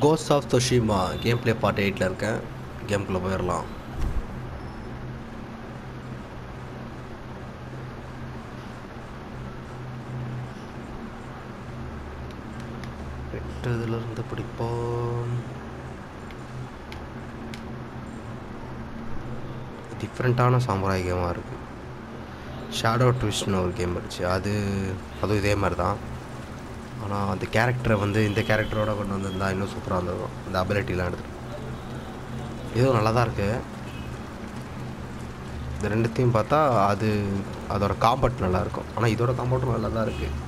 Ghost of Tsushima game play part எயிட்டில் இருக்கேன் கேம்குள்ளே போயிடலாம் எட்டதுலேருந்து பிடிப்போம். டிஃப்ரெண்ட்டான சாமுராய் கேமாக இருக்குது ஷேடோ ட்விஸ்ட்னு ஒரு கேம் இருந்துச்சு. அது அதுவும் இதே மாதிரி தான் ஆனால் அந்த கேரக்டரை வந்து இந்த கேரக்டரோட கொண்டு வந்திருந்தா இன்னும் சூப்பராக இருந்திருக்கும் அந்த அபிலிட்டிலாம் எடுத்துகிட்டு இதுவும் நல்லா தான் இருக்குது இந்த ரெண்டுத்தையும் பார்த்தா அது அதோட காம்பட் நல்லாயிருக்கும். ஆனால் இதோட காம்பட்டும் நல்லா தான் இருக்குது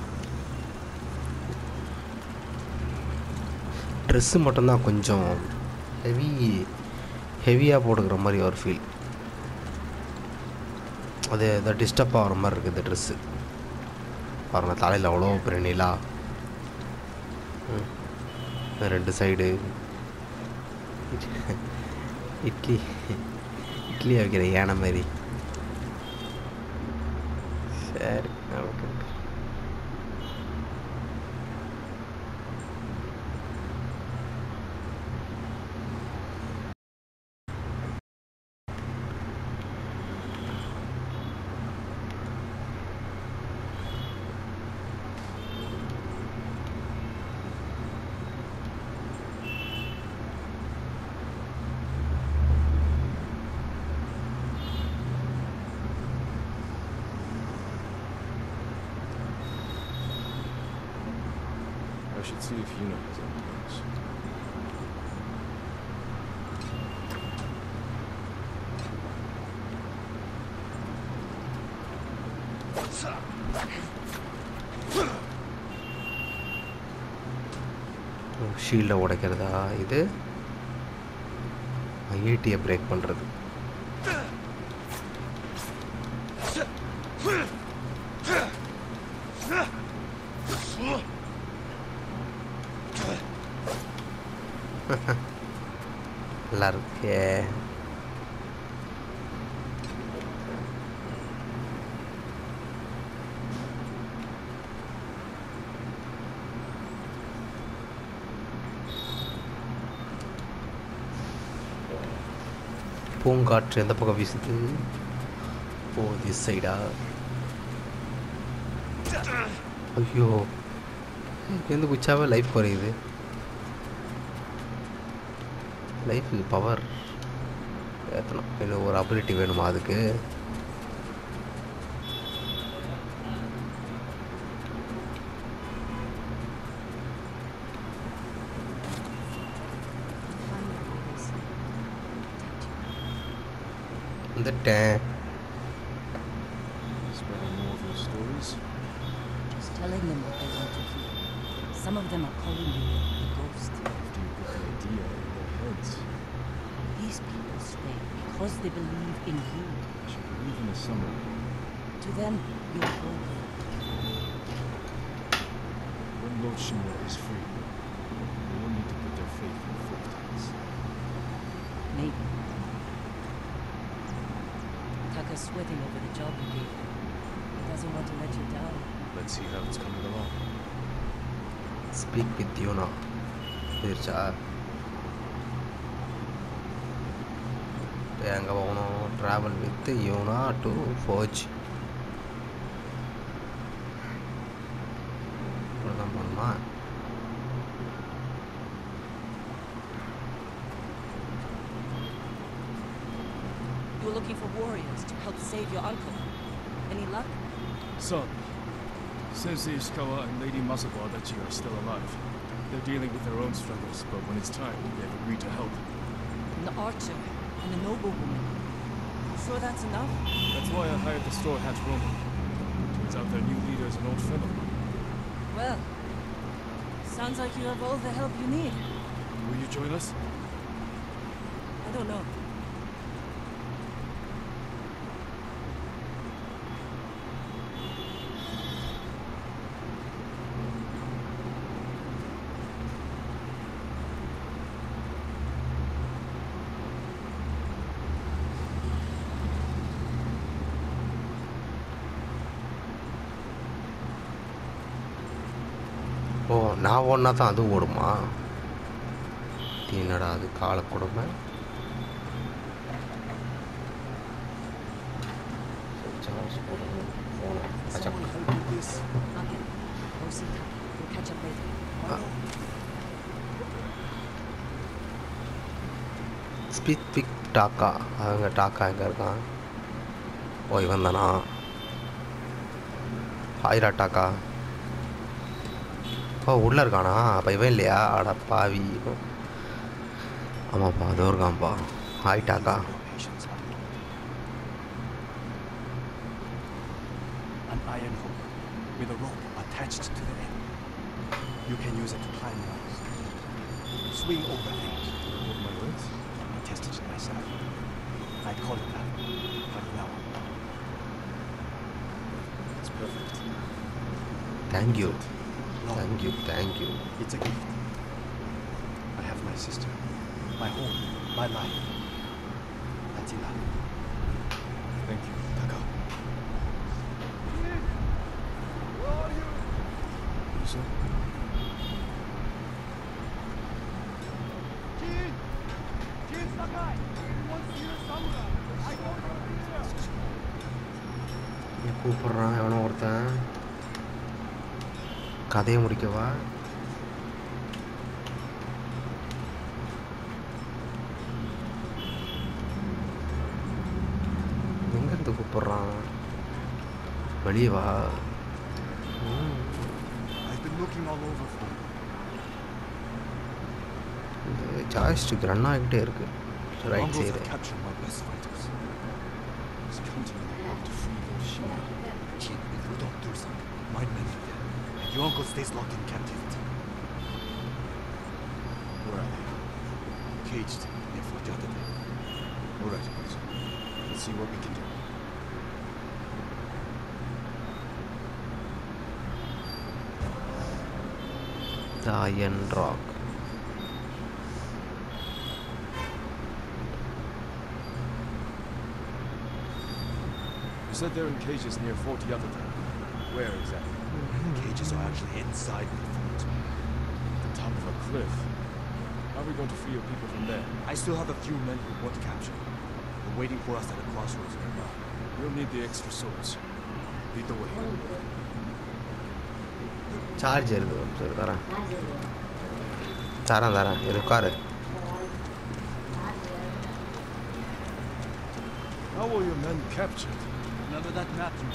ட்ரெஸ்ஸு மட்டும்தான் கொஞ்சம் ஹெவி ஹெவியாக போட்டுக்கிற மாதிரி ஒரு ஃபீல் அது எதோ டிஸ்டர்ப் ஆகிற மாதிரி இருக்குது இந்த ட்ரெஸ்ஸு பாருங்கள் தலையில் அவ்வளோ பெரிய நிலா. ரெண்டு சைடு இட்லி இட்லி வைக்கிற யானை மாதிரி சரி ஷீல்டை உடைக்கிறதா இது? ஐஐடியை பிரேக் பண்ணுறது நல்லா இருக்கே. காற்று எந்த பக்கம் வீசுது? ஓ திஸ் சைடா ஐயோ. எந்த குச்சாவே லைஃப் குறையுது. லைஃப் பவர் ஏற்றணும் இன்னும் ஒரு அபிலிட்டி வேணுமா அதுக்கு? Damn. Spreading more of your stories? Just telling them what they want to hear. Some of them are calling you a ghost. After you put the idea in their heads. These people stay because they believe in you. I should believe in the summer. To them, you're both. When Lord Shinra is free, was sweating over the job you gave him. He doesn't want to let you down. Let's see how it's coming along. Speak with Yuna. There's a... I'm going travel with Yuna to Forge. Save your uncle. Any luck? Son, says the Ishikawa and Lady Masawa that you are still alive. They're dealing with their own struggles, but when it's time, they've agreed to help. An archer and a noblewoman. Sure that's enough? That's why I hired the Straw Hat Roman. Turns out their new leader is an old friend of mine. Well, sounds like you have all the help you need. Will you join us? I don't know. நான் ஓடினா தான் அது ஓடுமா? இது என்னடா அது கால கொடுமை? சார்ஜ் பிக் டாக்கா அவங்க டாக்கா எங்கே இருக்கான்? ஓ இவன் தானா ஹாய்ரா டாக்கா ஓ உள்ளே இருக்கானா அப்போ இவன் இல்லையா அட பாவி ஆமாப்பா அதோ இருக்கான்ப்பா hi Dhaka Patience. An iron hook with a rope attached to the end. You can use it to climb walls. Swing over things. Hold my legs. I tested it myself. I call it that. But now, It's perfect. Thank you, thank you. It's a gift. I have my sister, my home, my life. That's enough. கதையை முடிக்கவா? எங்கேருந்து கூப்பிட்றான்? வெளியே வா. இந்த joystick run ஆகிட்டே இருக்கு. Right side stays locked in captivity. Where are they? Caged near Fort forgotten Alright, let's see what we can do. The Iron Rock. You said they're in cages near Fort Yatata. Where exactly? The cages are actually inside the fort. The top of a cliff. How are we going to free your people from there? I still have a few men who weren't captured. They're waiting for us at a crossroads nearby. We'll need the extra swords. Lead the way. Charge இருக்கு சரி தரேன் தரேன் தரேன் இது உட்காரு How were your men captured? Remember that map you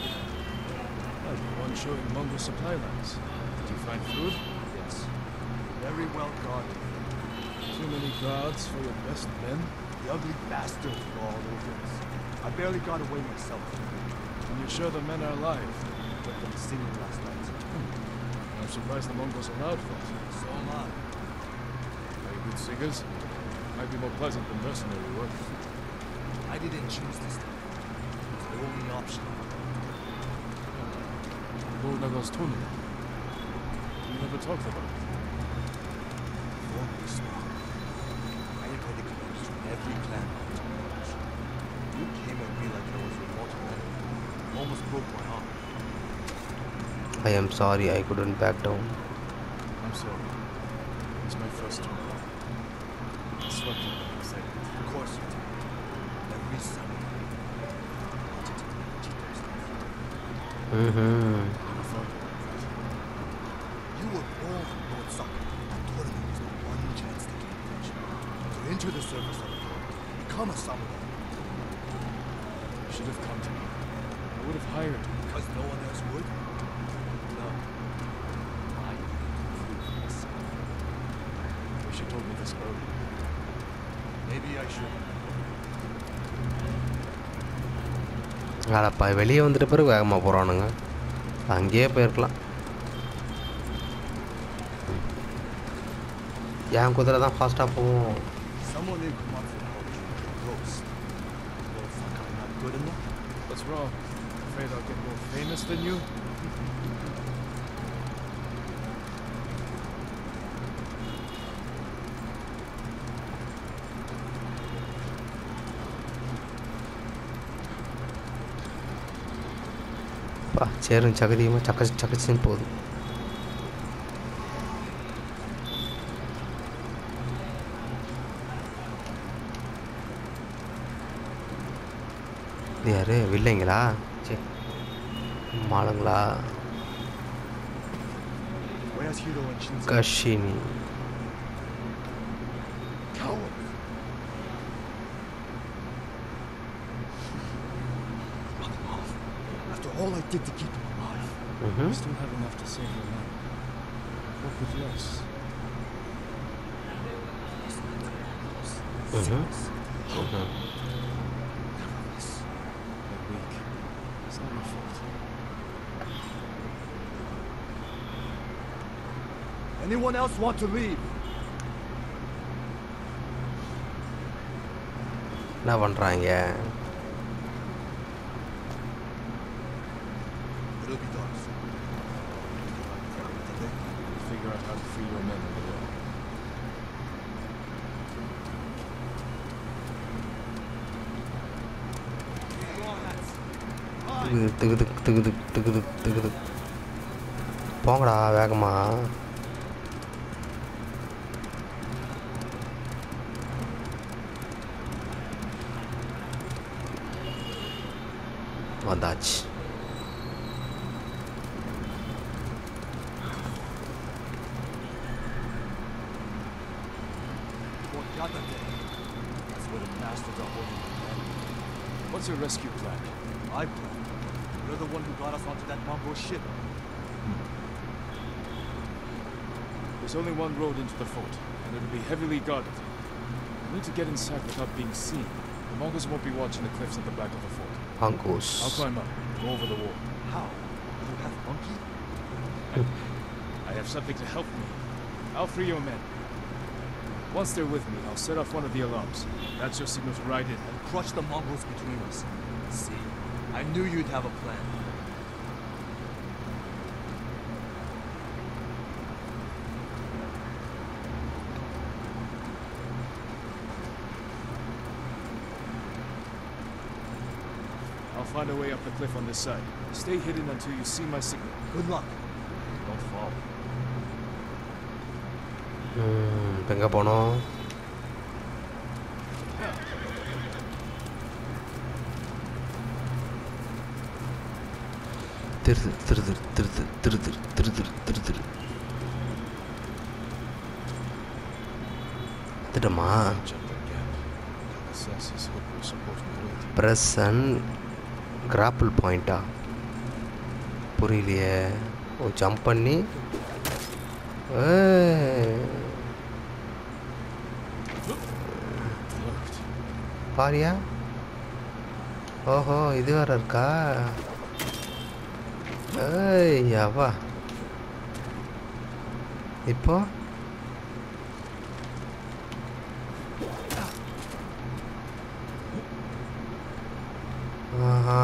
the one showing Mongol supply lines. Did you find food? Yes. Very well guarded. Too many guards for your best men? The ugly bastards were all over us. I barely got away myself. And you're sure the men are alive? Heard them singing last night. Hmm. I'm surprised the Mongols allowed that. So am I. Are you good singers? Might be more pleasant than mercenary work. I didn't choose this time. It was the only option. Golnagos never talked about it. I had every clan You came at me like I was a. Almost broke my heart. I am sorry I couldn't back down. அடப்பா வெளியே வந்துட்ட பிறகு வேகமாக போகிறானுங்க அங்கேயே போயிருக்கலாம் என் குதிரை தான் ஃபாஸ்ட்டாக போவோம் What's wrong? Afraid I'll get more famous than you? சேரும் சகதியுமாக சக்க சக்கச்சின்னு போதும் யாரு? வில்லைங்களா? சரி மாலுங்களா? கஷினி. All I did to keep them alive. ம் You still have enough to save your men. What with less? ம் They're weak. It's not your fault. Anyone else want to leave? என்ன பண்ணுறாங்க துக்குது துக்குது துக்குது போங்கடா வேகமா What's your rescue plan? I plan the one who got us onto that Mongol ship. There's only one road into the fort, and it'll be heavily guarded. We need to get inside without being seen. The Mongols won't be watching the cliffs at the back of the fort. Mongols. I'll climb up, go over the wall. How? You have monkey? I, I have something to help me. I'll free your men. Once they're with me, I'll set off one of the alarms. That's your signal to ride in. And crush the Mongols between us. See? I knew you'd have a plan. I'll find a way up the cliff on this side. Stay hidden until you see my signal. Good luck. Don't fall. இப்போ எங்கே போனோம் திருது திருது திருது திருது திருது திருது திட்டமா press and grapple பாயிண்டா புரியலையே ஓ jump பண்ணி பாரியா ஓஹோ இது வேற இருக்கா ஏய் வா இப்போ ஆஹா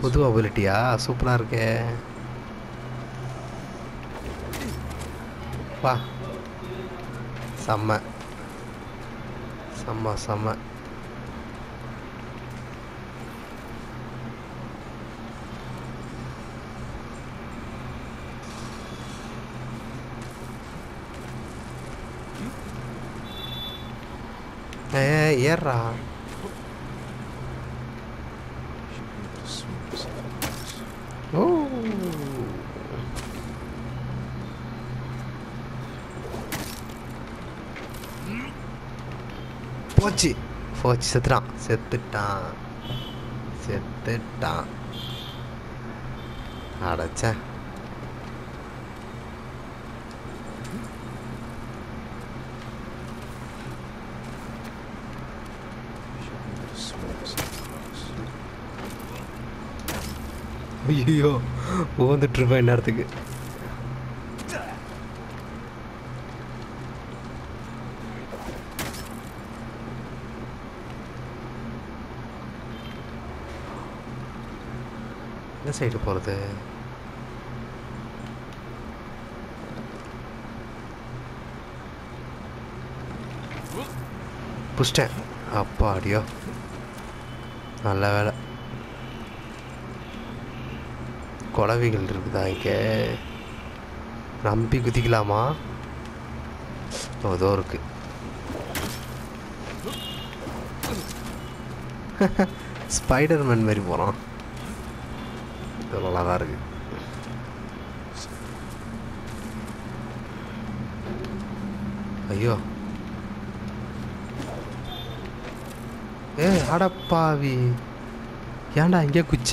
புது அபிலிட்டியா சூப்பராக இருக்கே வா செம்ம செம்ம செம்ம across. ஓ போச்சு போச்சு செத்துட்டான் செத்துட்டான் செத்துட்டான் அடைச்ச ஐயோ ஓந்துட்டுருப்பேன் இந்நேரத்துக்கு. இந்த சைடு போகிறது புஷ்டேன் அப்பாடியோ. நல்ல வேலை. குழவிகள் இருக்குதா இங்கே? நம்பி குதிக்கலாமா? ஏதோ இருக்கு. ஸ்பைடர்மேன் மாதிரி போகிறான் இது நல்லா தான் இருக்குது ஐயோ. ஏ அடப்பாவி. ஏன்டா இங்கே குச்ச?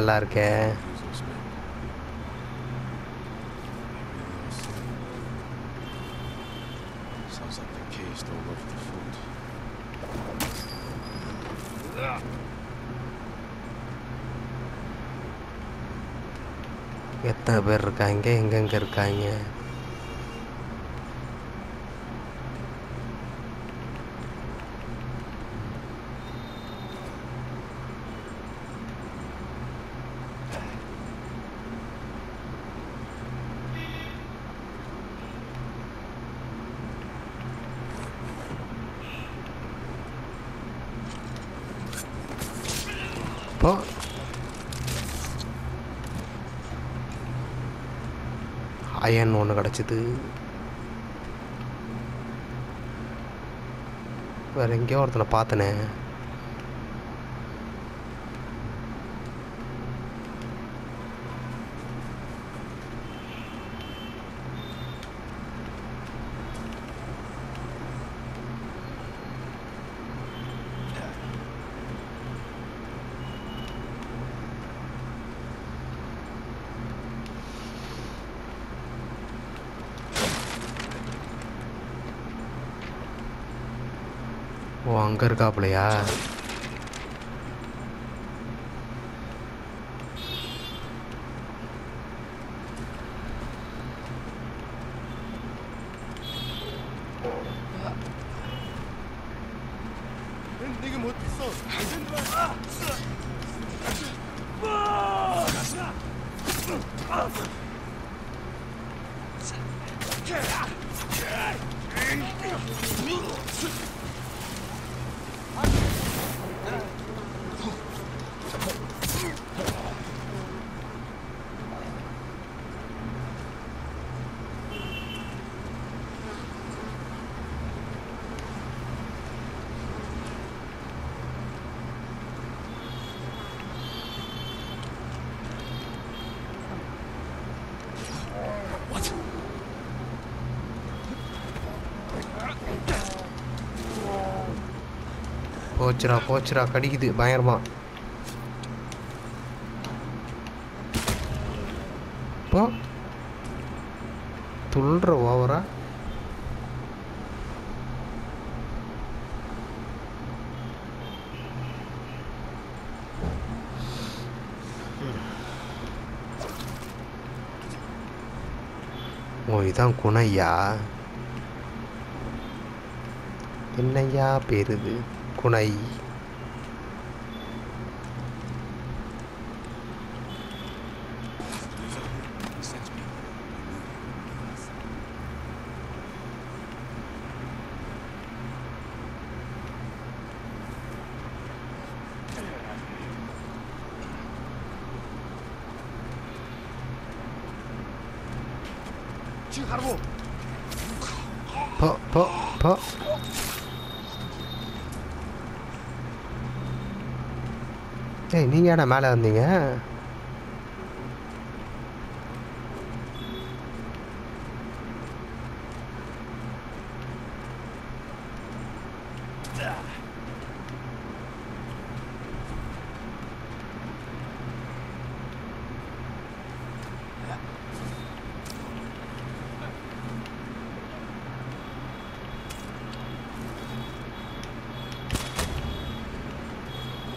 the fort. எத்தனை பேர் இருக்காங்க எங்கெங்க இருக்காங்க போ அயன் ஒன்று கிடச்சிது வேற எங்கேயோ ஒருத்தனை பார்த்தனே ஓ அங்கே இருக்காப்புலையா? போச்சுடா போச்சுரா கடிக்குது பயங்கரமா. இப்போ துள்ளுற ஓவரா? ஓ இதான் குணையா? என்னையா பேருது? குணை 지 ஏய் மேலே வந்தீங்க?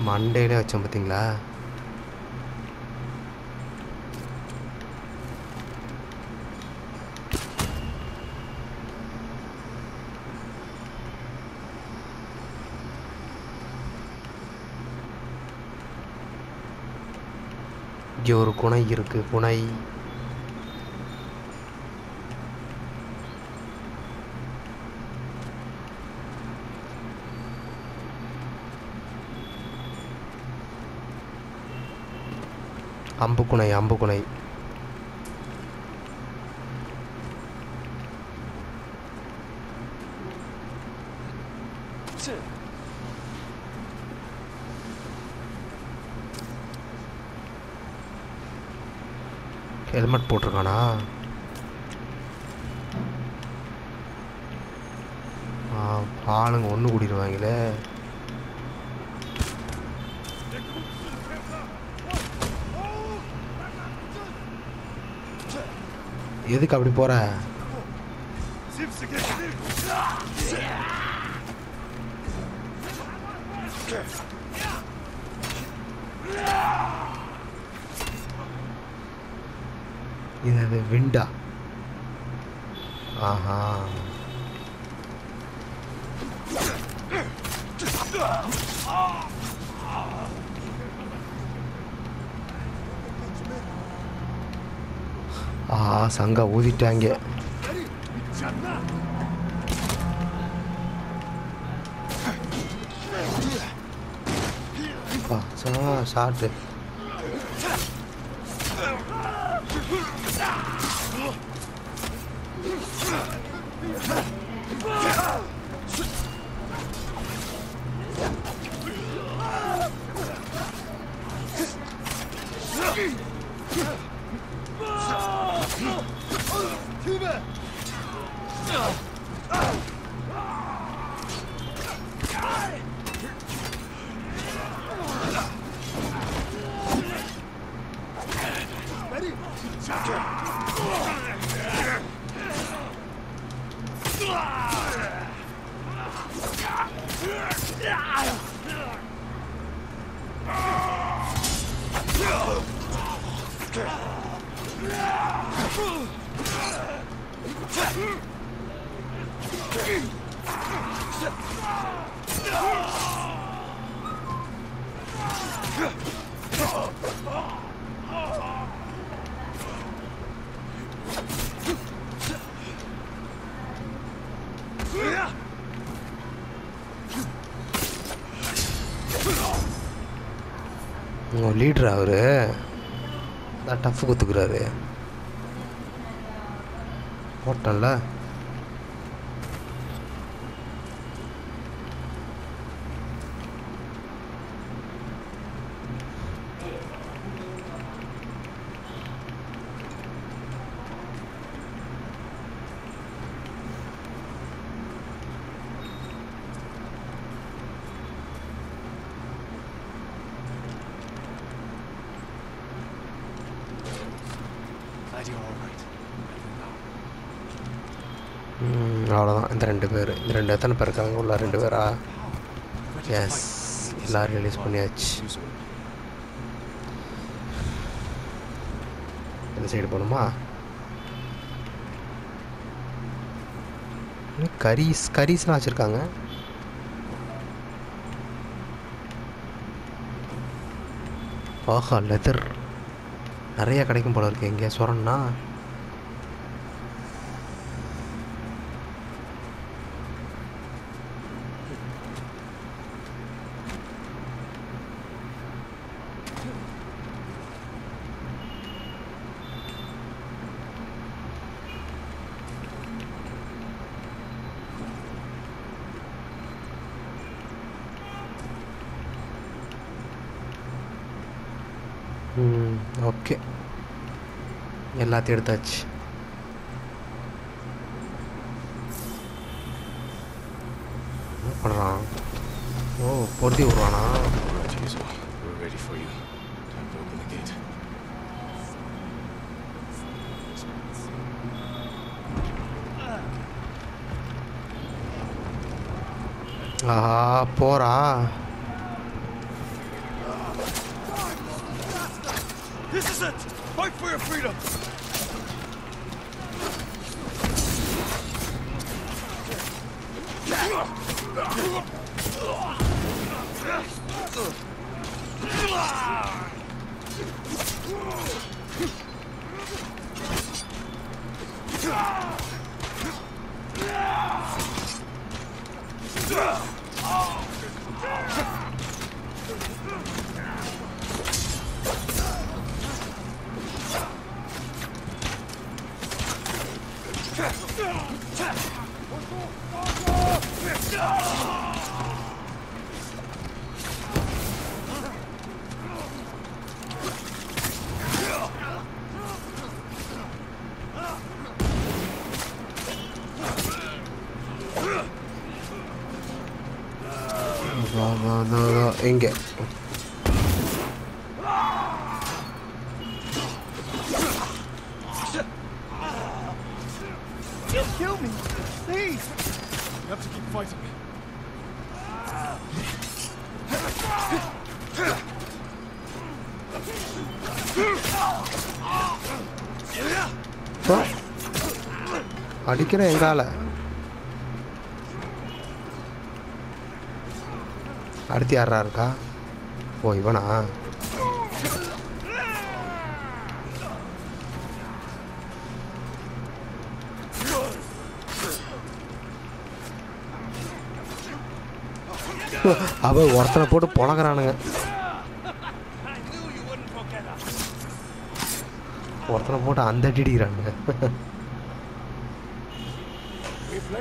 மண்டேனே வச்சோம் பார்த்தீங்களா இங்கே ஒரு குணை இருக்கு. குணை அம்புக்குனை அம்புக்குனை. ஹெல்மெட் போட்டிருக்கானா? ஆளுங்க ஒன்று கூட்டிடுவாங்களே எதுக்கு அப்படி போற? இது அது விண்டா? ஆஹா. ஆ சங்கா ஊதிட்டாங்க. அப்பா, ஷார்ட்டு லீடர் அவரு? தான் டஃப் கொடுத்துக்கிறாரு போட்டல Glad you're all right. ம், அவ்வளோதான் இந்த ரெண்டு பேர் இந்த ரெண்டு எத்தனை பேர் இருக்காங்க. உள்ள ரெண்டு பேரா? எஸ் எல்லோரும் ரிலீஸ் பண்ணியாச்சு. இந்த சைடு போகணுமா கரீஸ் கரீஸ்லாம் வச்சுருக்காங்க. ஆஹா லெதர் நிறைய கிடைக்கும் போல இருக்கு. எங்கேயா சொரன்னா ம் ஓகே எல்லாத்தையும் எடுத்தாச்சு என்ன பண்ணுறான் ஓ பொருத்தி விட்றானா வா வா நிற்கிறேன் எங்கால அடுத்து யாரா இருக்கா? ஓ இவனா? அவ ஒருத்தனை போட்டு பொழக்கிறானுங்க ஒருத்தனை போட்டு அந்த அடிக்கிறானுங்க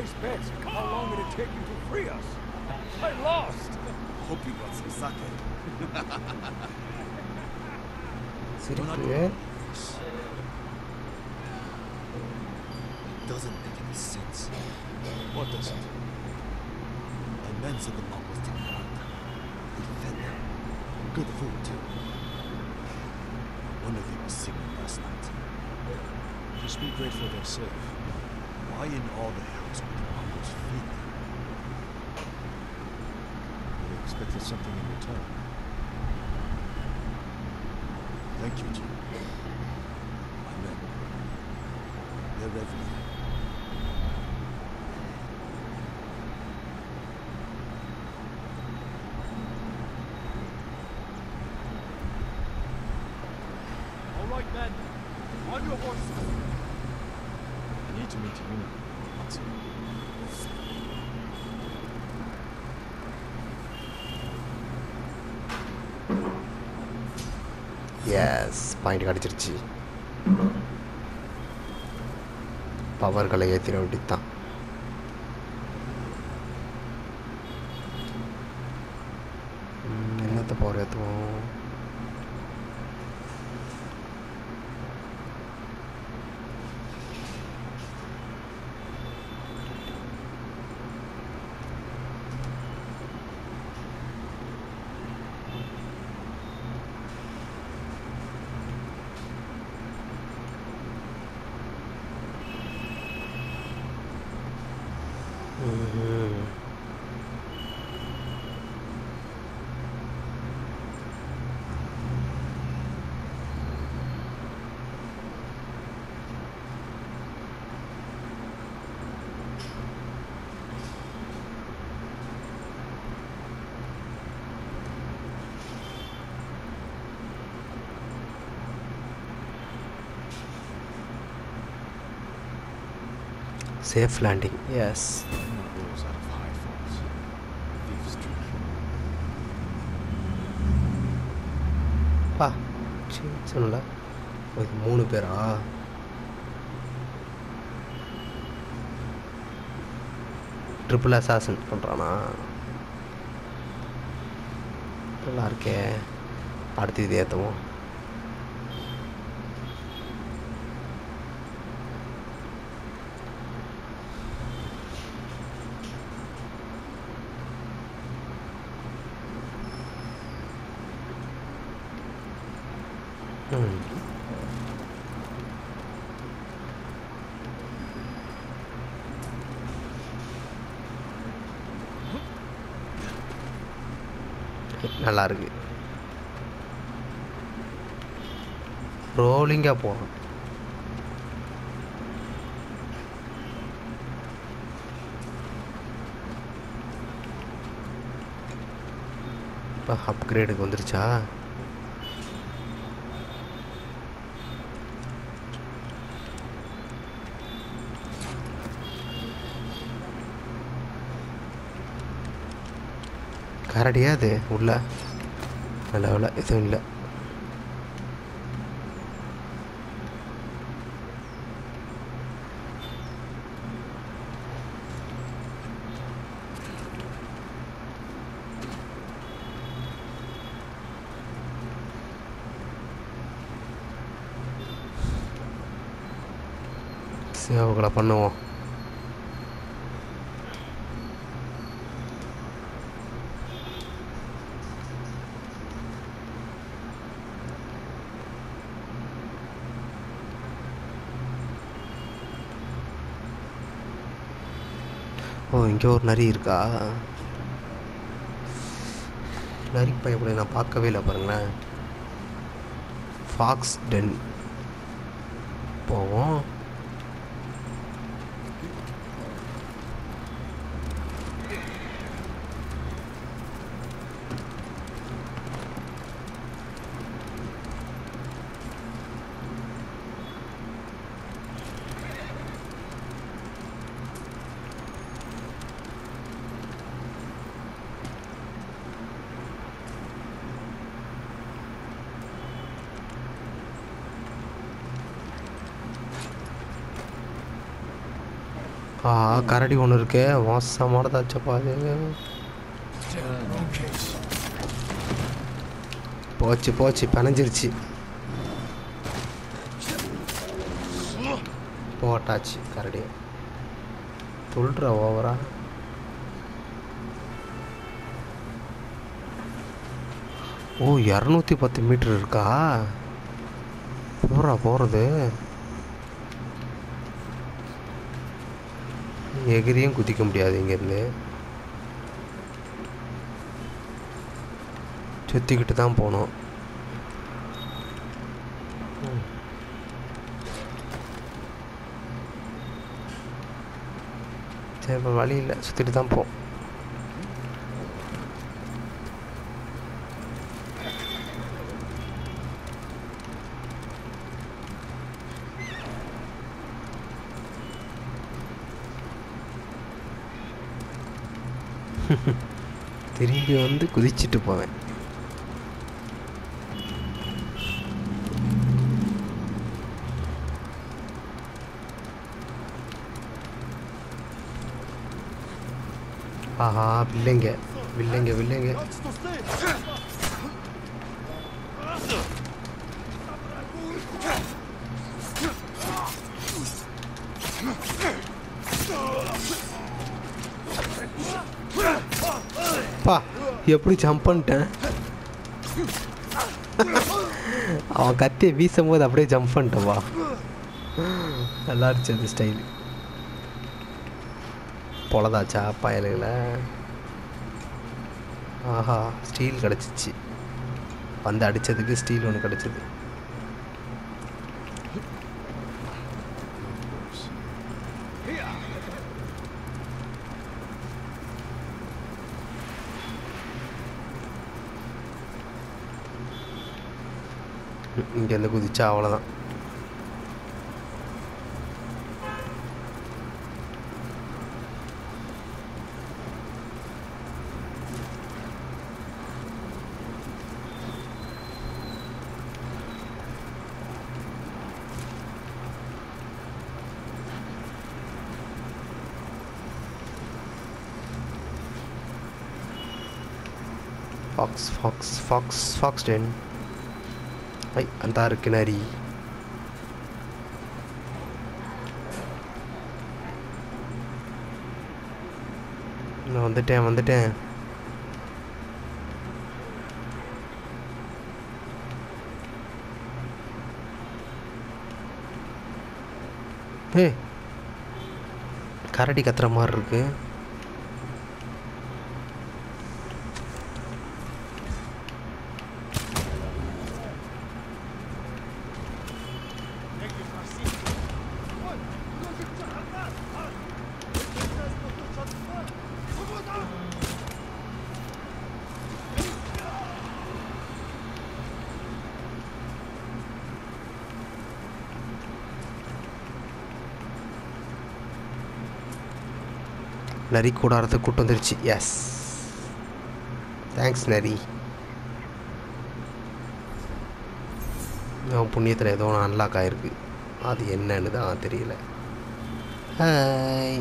place bets how long it take you to free us. I lost. Hope you got some sake. It Doesn't make any sense. What does it? The men said the mob was taken out. They fed them. Good food too. One of them was singing last night. Just be grateful they're safe. Why in all the hell? They expected something in return. Thank you, Jim. My men. They're everything. Point கிடச்சிருச்சு. பவர்களை ஏற்றின வேண்டி தான் falls. Thieves' trick. பா சொன்னல இது மூணு பேரா? Triple assassin பண்ணுறானா நல்லா இருக்கே. அடுத்து இது ஏற்றுவோம் ம் நல்லா இருக்கு பவுலிங்காக போகிறோம் இப்போ அப்கிரேடுக்கு வந்துருச்சா? கரடியா அது? உள்ள? நல்ல எதுவும் இல்லை. பண்ணுவோம். ஓ இங்கே ஒரு நரி இருக்கா? நரி பயப்பட நான் பார்க்கவே இல்லை பாருங்களேன். ஃபாக்ஸ் டென் போவோம் ஆ கரடி ஒன்று இருக்கு. மோசமானதாச்சப்பா அது போச்சு போச்சு பிணைஞ்சிருச்சு. போட்டாச்சு கரடி. துள்ளுற ஓவரா ஓ இரநூத்தி பத்து மீட்டர் இருக்கா? போகிறா போகிறது எகிரியும் குதிக்க முடியாது இங்கேருந்து. சுற்றிக்கிட்டு தான் போனோம் சரி இப்போ வழி இல்லை. சுற்றிட்டு தான் போ. திரும்பி வந்து குதிச்சிட்டு போவேன். ஆஹா வில்லைங்க வில்லைங்க வில்லைங்க. எப்படி ஜம்ப் பண்ணிட்டேன்? அவன் கத்தியை வீசும் போது அப்படியே ஜம்ப் பண்ணிட்டப்பா நல்லா இருந்துச்சு அந்த ஸ்டைல் பொலதாச்சா பயலுகளை? ஆஹா ஸ்டீல் கிடச்சிச்சு. வந்து அடித்ததுக்கு ஸ்டீல் ஒன்று கிடச்சிது இங்கேருந்து குதிச்சா அவ்வளோதான் Fox அந்த இருக்கு நரி நான் வந்துட்டேன். வந்துட்டேன் கரடி கத்துற மாதிரி இருக்கு நரி கூடாரத்தை கூட்டு வந்துருச்சு. எஸ் தேங்க்ஸ் நரி. அவன் புண்ணியத்தில் ஏதோ ஒன்று அன்லாக் ஆகிருக்கு அது என்னன்னு தான் தெரியல. ஹாய்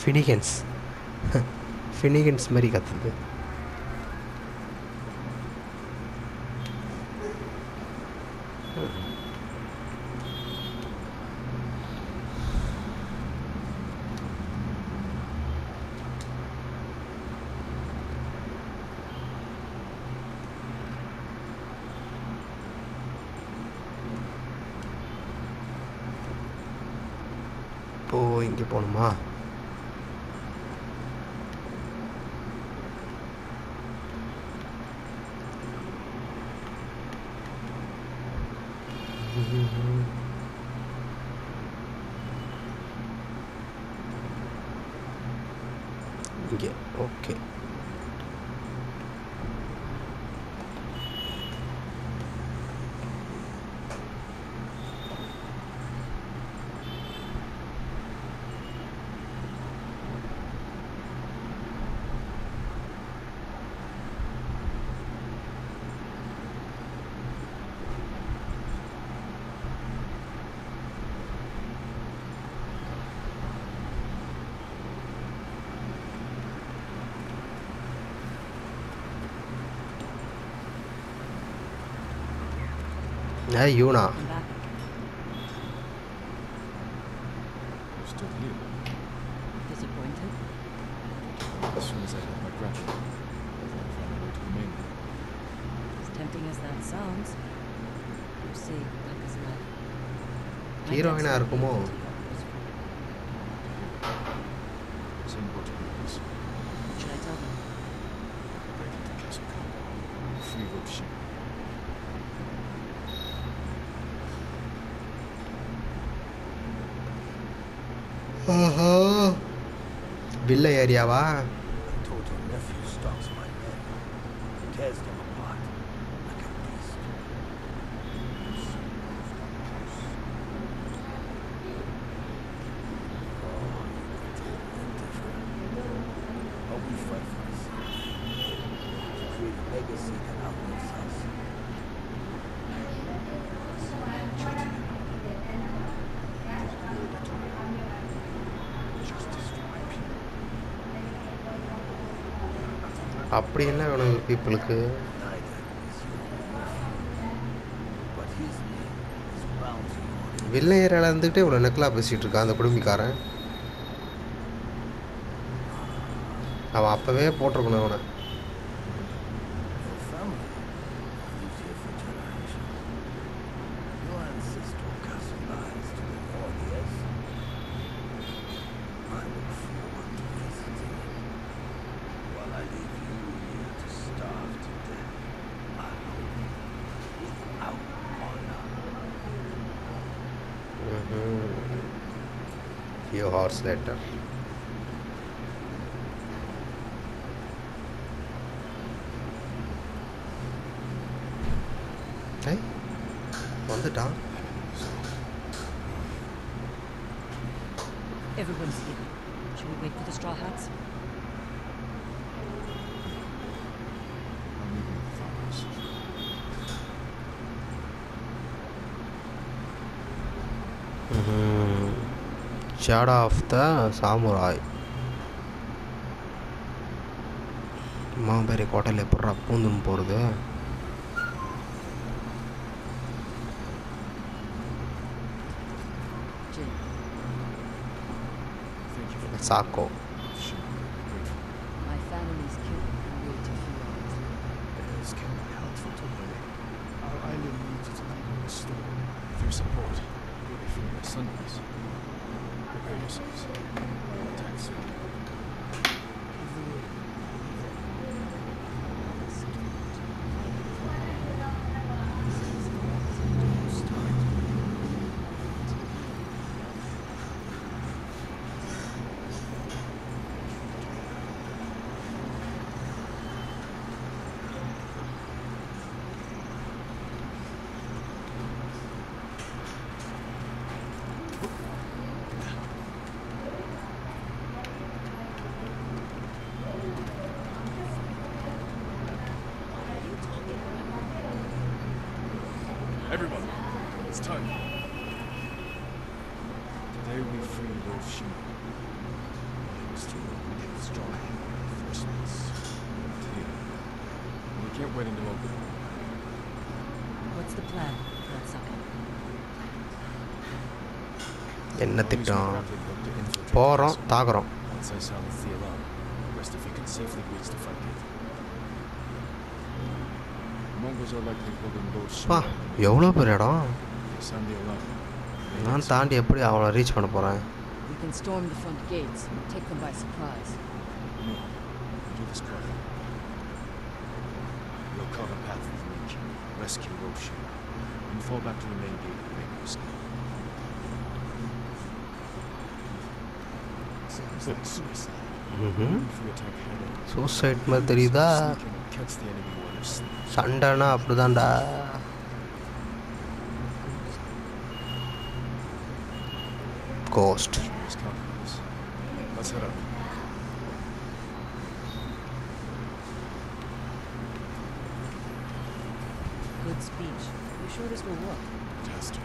ஃபினிகன்ஸ் ஃபினிகன்ஸ் மாதிரி கற்றுது Hey, Yuna. Still here. Disappointed? As soon as I had my I thought I found way to the mainland. As tempting as that sounds, you see, Hero in our Kumo. feria, அப்படி என்ன வேணும் பீப்புளுக்கு. வெள்ளை ஏரியாவில் இருந்துக்கிட்டே இவ்வளோ நெக்கலாக பேசிகிட்டு இருக்கான் அந்த குடும்பிக்காரன். அவன் அப்போவே போட்டிருக்கணும் அவனை. few hours later. Shadow of the samurai மாபெரிய கோட்டையில் எப்படா பூந்துன்னு போகிறது சாக்கோ. It's time. Today we free Wolf Sheep. Thanks to the strong reinforcements. Here. We can't wait until open. What's the plan, Bloodsucker? என்ன திட்டம் போகிறோம் தாக்குறோம் எவ்வளோ பெரிய இடம் நான். தாண்டி எப்படி அவனை ரீச் பண்ண போகிறேன் We can storm the front gates and take them by surprise. No. Do this quietly. We'll carve a path through the niche, rescue Lord Shima, and fall back to the main gate and make our escape. Sounds like suicide. ம் If we attack head on, suicide மாதிரி தெரியுதா sneak in Ghost Shima's counting on us. Let's head up. Good speech. You sure this will work? It has to.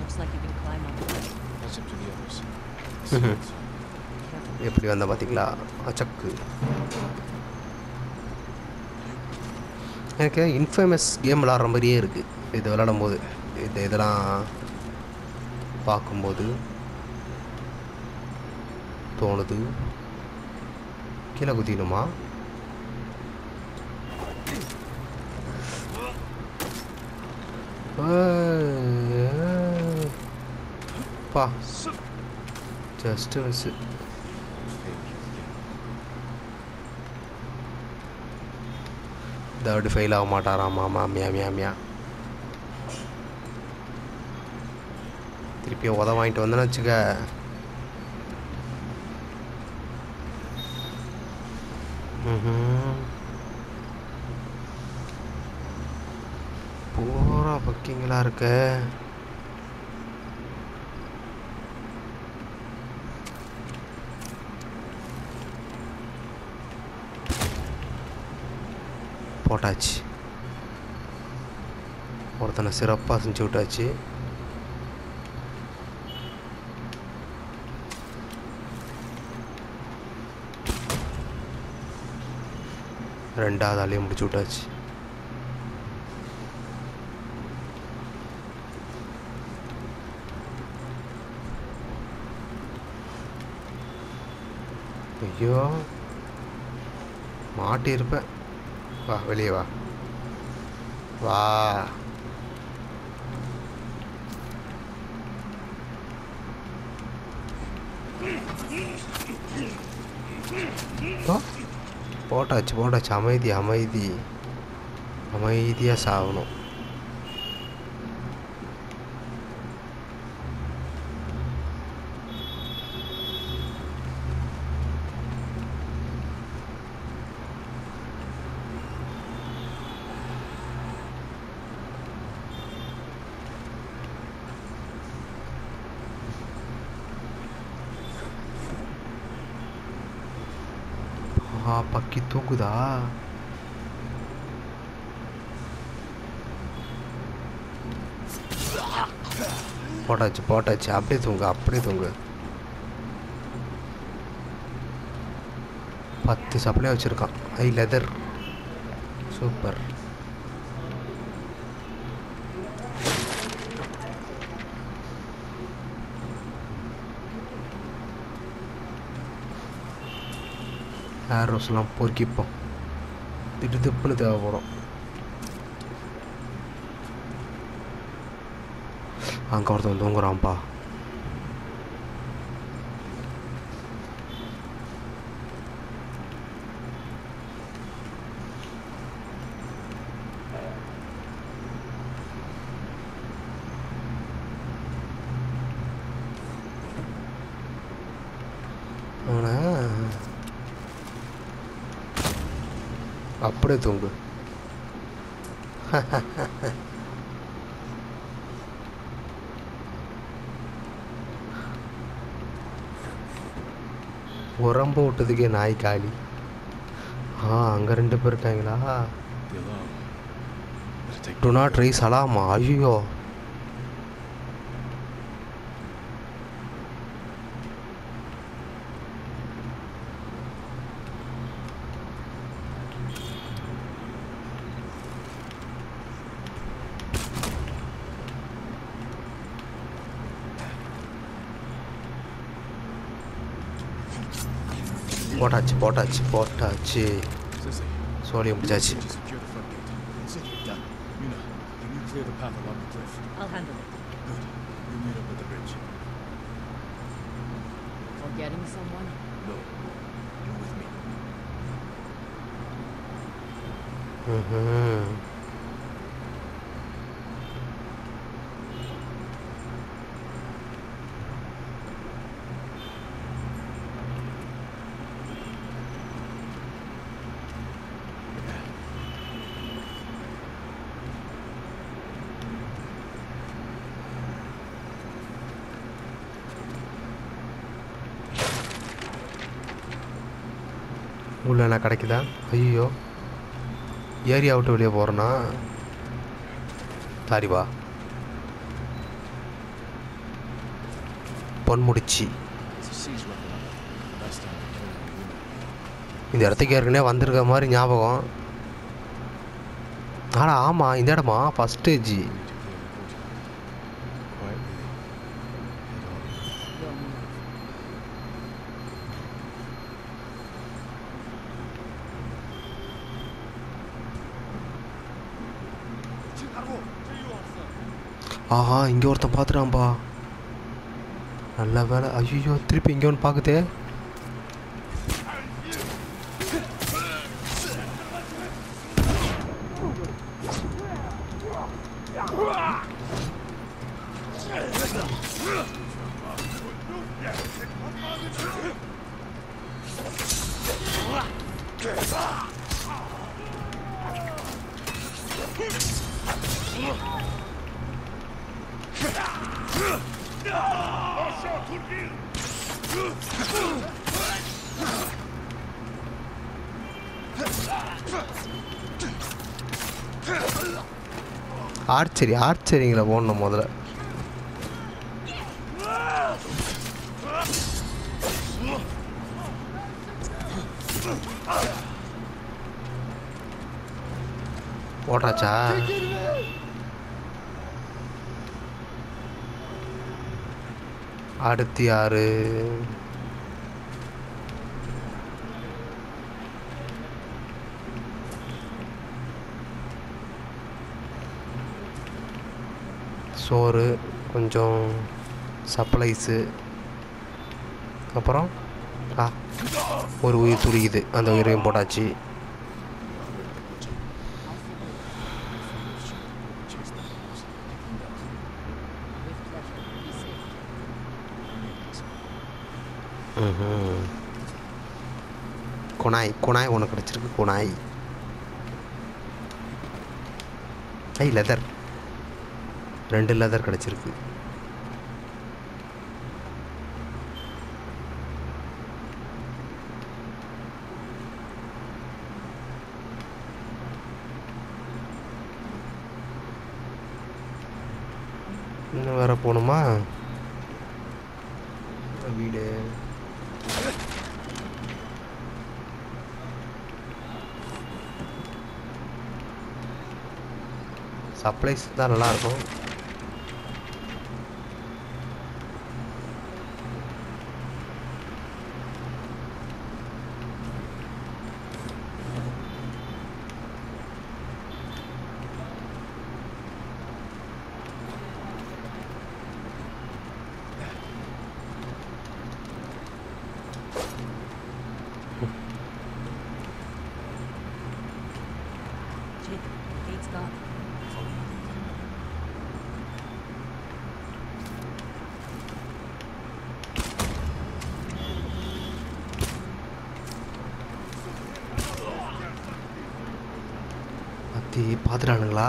Looks like you can climb on the way. Catch up to the others. Mhm. Careful. எப்படி வந்த பார்த்தீங்களா அச்சக்கு எனக்கு infamous game விளாட்ற மாதிரியே இருக்குது இது விளாடும் போது இந்த இதெல்லாம் பார்க்கும்போது தோணுது. கீழே குத்திக்கணுமா பா. ஜஸ்ட் மிஸ்ஸு தேர்டு ஃபெயில் ஆக மாட்டாராமா மாமியா மியா மியா திருப்பி உத வாங்கிட்டு வந்தேன்னு வச்சுக்க. பூரா பக்கிங்களாக இருக்க. போட்டாச்சு. ஒருத்தனை சிறப்பாக செஞ்சு விட்டாச்சு. ரெண்டாவது ஆளையும் முடிச்சு விட்டாச்சு ஐயோ மாட்டியிருப்பேன். வா வெளியே வா. வா. ஓ, போட்டாச்சு போட்டாச்சு. அமைதி அமைதி. அமைதியாக சாகணும் ஆ தூங்குதா போட்டாச்சு போட்டாச்சு. அப்படியே தூங்கு அப்படியே தூங்கு. பத்து சப்ளை வச்சுருக்கான். ஐ லெதர் சூப்பர் ஏரோஸ்லாம் பொறுக்கிப்போம். திட்டு திப்புன்னு தேவைப்படும். அங்கே ஒருத்தன் தூங்குறான்ப்பா அவனை அப்படியே தூங்கு. உரம்பு விட்டதுக்கே நாய் காலி. ஆ அங்கே ரெண்டு பேர் இருக்காங்களா? டு நாட் ரைஸ் அலாமா ஐயோ. Consider it done. Una, can you clear the path along the cliff? I'll handle it. Good. You meet up at the bridge. Forgetting someone? No. You're with me. ம்ஹும். உள்ள என்ன கிடைக்குதா? ஐயோ. Area விட்டு வெளியே போகிறேன்னா தாரிவா பொன்முடிச்சி இந்த இடத்துக்கு ஏற்கனவே வந்திருக்க மாதிரி ஞாபகம். ஆனால் ஆமாம் இந்த இடமா? ஃபஸ்ட் ஜி ஆஹா இங்கே ஒருத்தன் பார்த்துட்டான்பா நல்ல வேலை. ஐயோ திருப்பி இங்கே ஒன்று பார்க்குதே ஆர்ச்சரி ஆர்ச்சரிங்கில் போடணும் முதல்ல. போட்டாச்சா? அடுத்து யாரு? சோறு கொஞ்சம் சப்ளைஸு அப்புறம் ஆ ஒரு உயிர் துடிக்குது. அந்த உயிரையும் போட்டாச்சு. குணாய் குணாய் ஒன்று கிடச்சிருக்கு குணாய். ஐ லெதர் ரெண்டு லெதர் கிடச்சிருக்கு. இன்னும் வேற போகணுமா வீடு. சப்ளைஸ் தான் நல்லாயிருக்கும் Jacob, the gate's gone. அத்தி பார்த்துட்டானுங்களா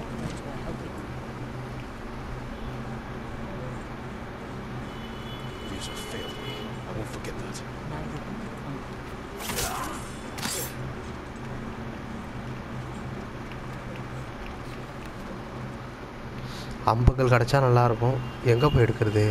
அம்புகள் கிடச்சா நல்லாயிருக்கும். எங்கே போய் எடுக்கிறது?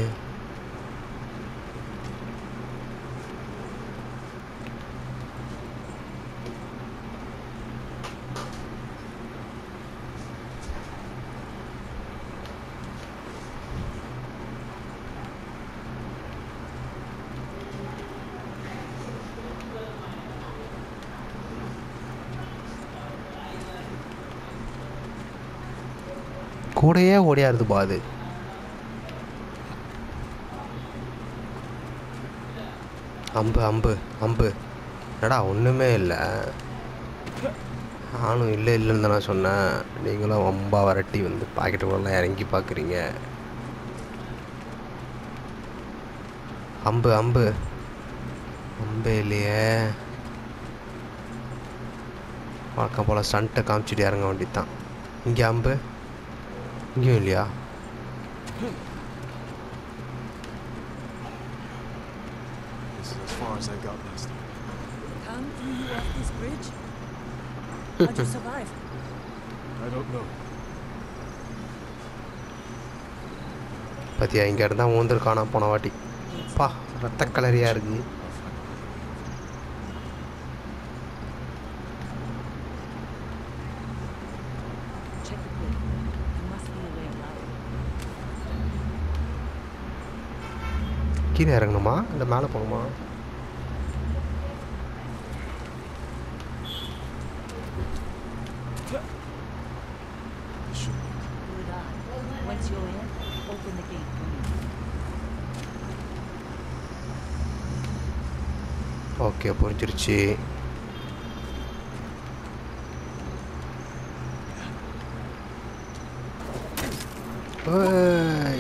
கூடையே ஓடியாருது பாது அம்பு அம்பு அம்பு. என்னடா ஒன்றுமே இல்லை. நானும் இல்லை இல்லைன்னு தானே சொன்னேன். நீங்களும் ரொம்ப வரட்டி வந்து பாக்கெட்டுக்குள்ளலாம் இறங்கி பார்க்குறீங்க அம்பு அம்பு. அம்பு இல்லையே. வழக்கம் போல் ஸ்டண்ட்டை காமிச்சிட்டு இறங்க வேண்டியது தான் இங்கே அம்பு. இங்கேயும் இல்லையா This is as far as I got last time. Khan threw you off this bridge? How'd you survive? I don't know. பத்தியா இங்கே இருந்தால் ஊந்திருக்கானா போன வாட்டி பா ரத்த கலரியாக இருக்கு கீழே இறங்கணுமா இல்லை மேலே போகணுமா ஓகே புரிஞ்சிருச்சு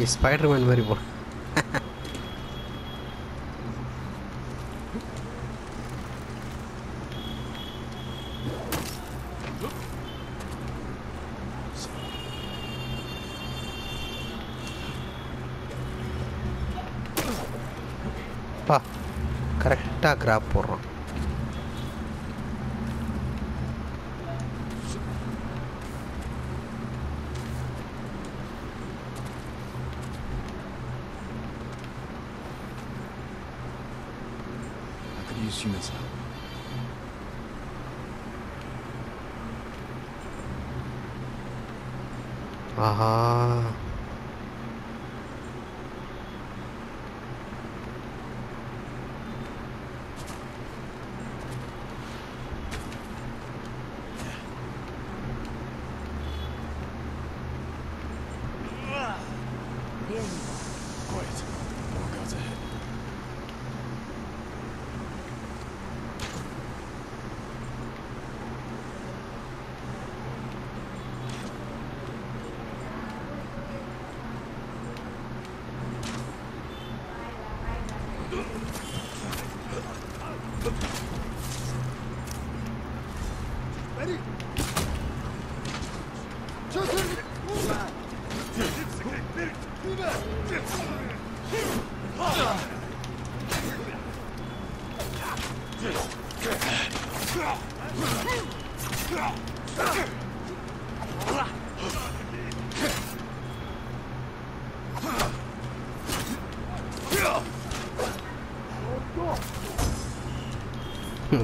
ஸ்பைடர்மேன் மாதிரி போ acá por Ajá.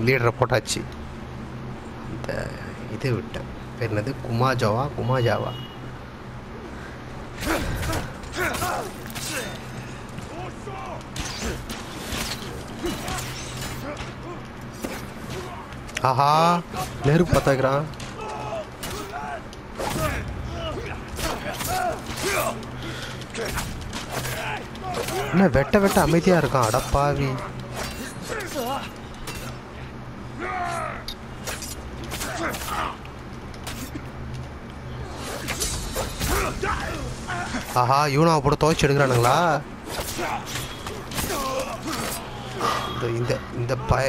லீடரை போட்டாச்சு இந்த இது விட்டேன். பேர் என்னது? குமாஜாவா? குமாஜாவா? ஆஹா நெருப்பு பார்த்தாக்குறான் என்ன வெட்ட வெட்ட அமைதியாக இருக்கான். அடப்பாவி. ஆஹா யூனாவை போட்டு துவைச்சு எடுக்கிறானுங்களா? இந்த இந்த இந்த பய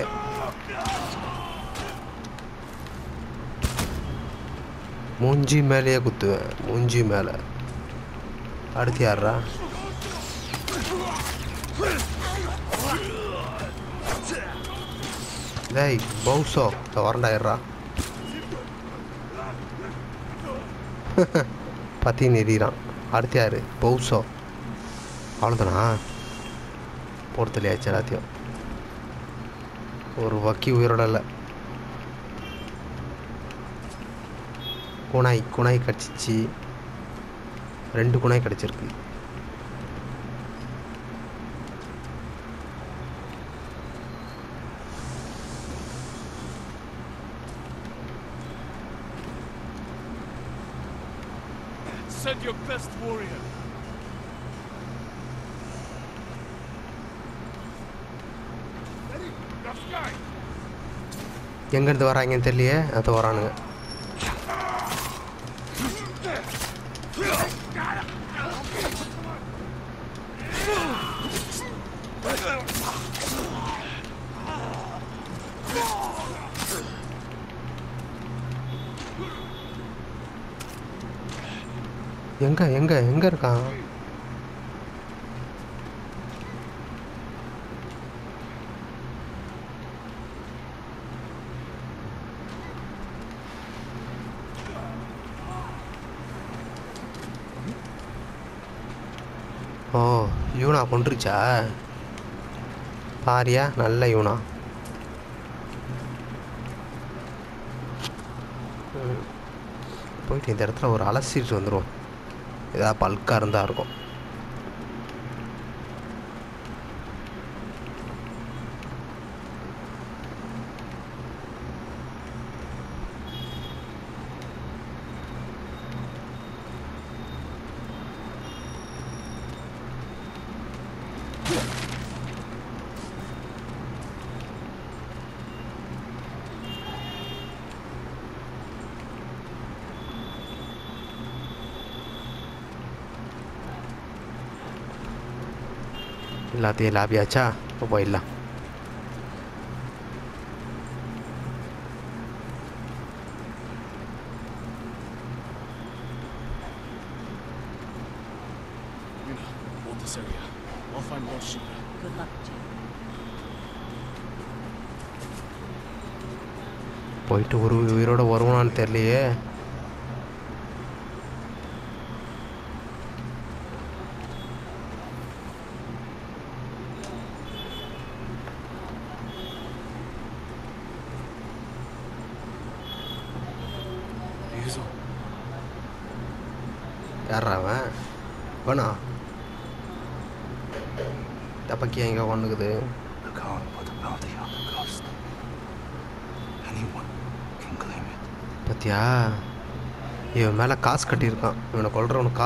மூஞ்சி மேலேயே குத்துவேன் மூஞ்சி மேலே. அடுத்து யாரா டேய் பவுசோ வரண்டாயிடுறா பற்றி நெறிகிறான் அடுத்து யார்? பவுசோ அவ்வளோதானா பொறுத்தலையாச்சு எல்லாத்தையும். ஒரு வக்கி உயிரோட இல்லை. குணாய் குணாய் கடிச்சிச்சு ரெண்டு குணாய் கிடச்சிருக்கு. Warrior. எங்கேருந்து வராங்கன்னு தெரியலையே அது வரானுங்க. எங்க எங்க இருக்கான்? ஓ யூனா கொண்டுருச்சா பாரியா நல்ல யூனா. போயிட்டு இந்த இடத்துல ஒரு அலசிட்டு வந்துடும் ஏதாவது பல்காக இருந்தால் இருக்கும். எல்லாத்தையும் லாபியாச்சா இப்போ போயிடலாம் Yuna, hold this area. I'll find more Shira. Good luck, Jim. போயிட்டு ஒரு உயிரோட வருவானான்னு தெரியலையே Ryuzo, யாரா அவன் வேணா தப்பக்கி எங்கே ஒன்றுக்குது the Khan put a bounty on the ghost. Anyone can claim it. பத்தியா இவன் மேலே காசு கட்டியிருக்கான். இவனை கொல்றவனுக்கு காசு